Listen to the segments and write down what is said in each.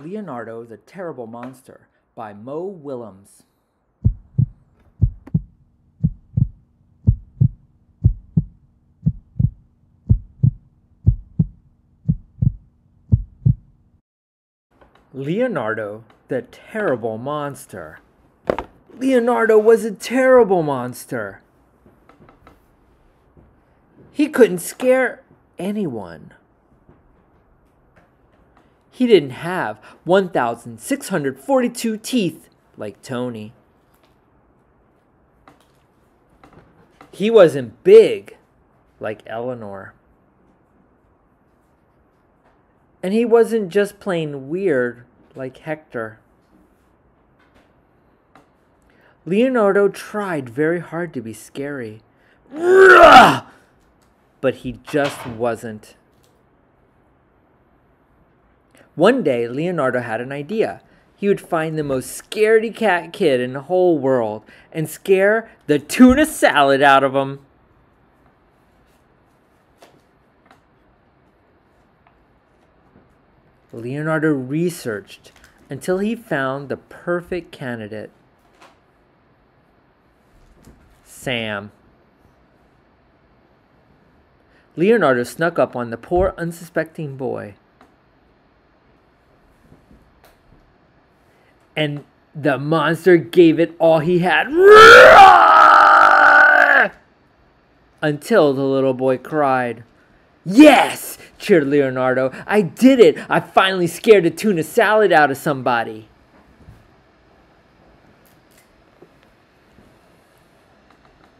Leonardo the Terrible Monster by Mo Willems. Leonardo the Terrible Monster. Leonardo was a terrible monster. He couldn't scare anyone. He didn't have 1,642 teeth like Tony. He wasn't big like Eleanor. And he wasn't just plain weird like Hector. Leonardo tried very hard to be scary. But he just wasn't. One day, Leonardo had an idea. He would find the most scaredy cat kid in the whole world and scare the tuna salad out of him. Leonardo researched until he found the perfect candidate Sam. Leonardo snuck up on the poor, unsuspecting boy. And the monster gave it all he had. Until the little boy cried. Yes! cheered Leonardo. I did it! I finally scared a tuna salad out of somebody.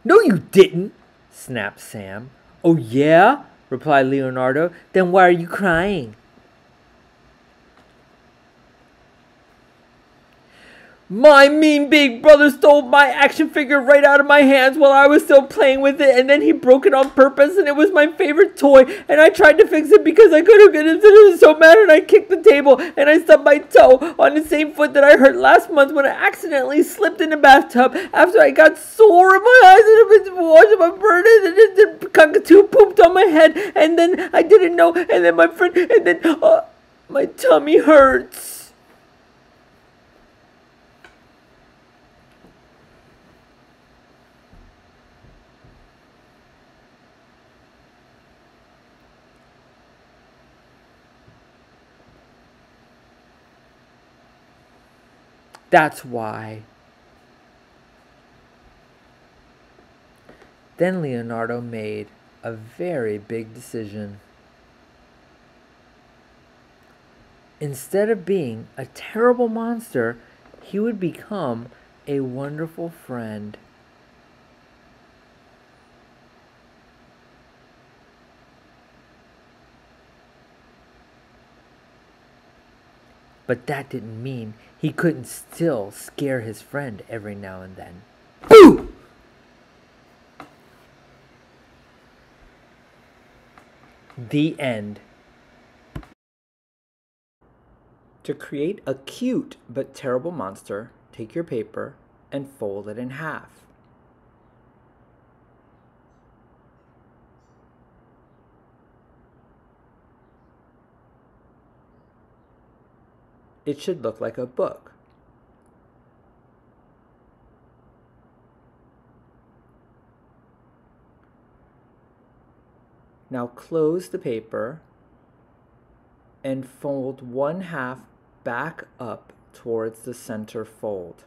No, you didn't, snapped Sam. Oh, yeah? replied Leonardo. Then why are you crying? My mean big brother stole my action figure right out of my hands while I was still playing with it, and then he broke it on purpose, and it was my favorite toy, and I tried to fix it because I couldn't get it, I was so mad, and I kicked the table, and I stubbed my toe on the same foot that I hurt last month when I accidentally slipped in the bathtub after I got sore in my eyes, and I've been washing my burn, and then the cockatoo pooped on my head, and then I didn't know, and then my friend, and then uh, my tummy hurts. That's why. Then Leonardo made a very big decision. Instead of being a terrible monster, he would become a wonderful friend. But that didn't mean he couldn't still scare his friend every now and then. Boo! The end. To create a cute but terrible monster, take your paper and fold it in half. It should look like a book. Now close the paper and fold one half back up towards the center fold.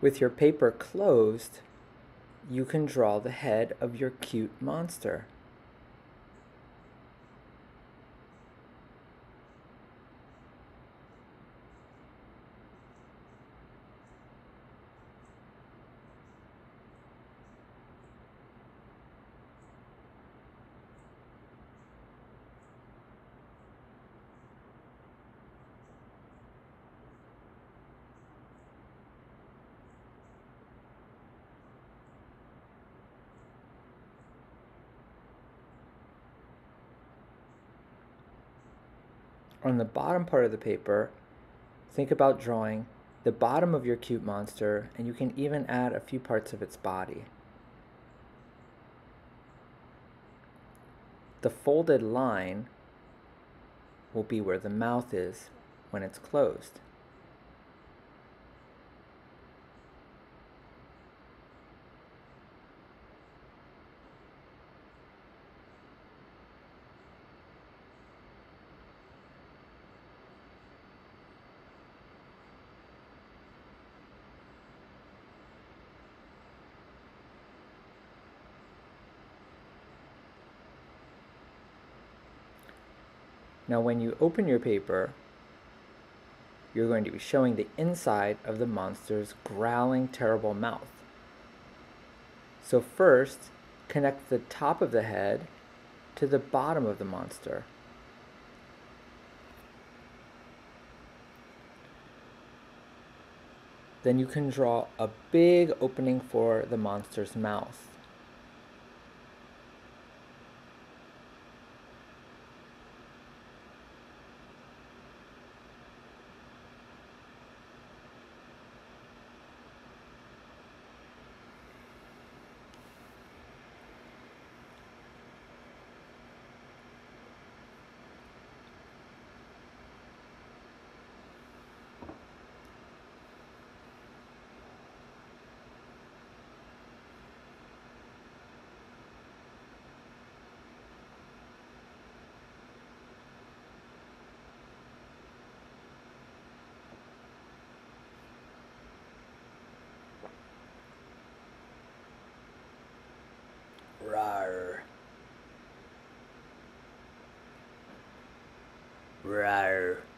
With your paper closed, you can draw the head of your cute monster. On the bottom part of the paper, think about drawing the bottom of your cute monster, and you can even add a few parts of its body. The folded line will be where the mouth is when it's closed. Now when you open your paper, you're going to be showing the inside of the monster's growling, terrible mouth. So first, connect the top of the head to the bottom of the monster. Then you can draw a big opening for the monster's mouth. Rar. Rar.